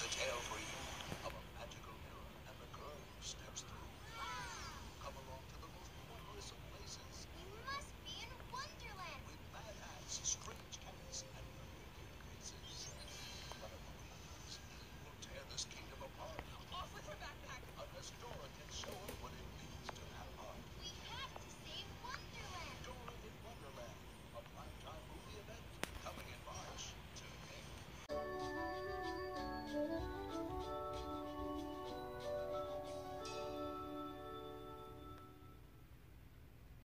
such hell for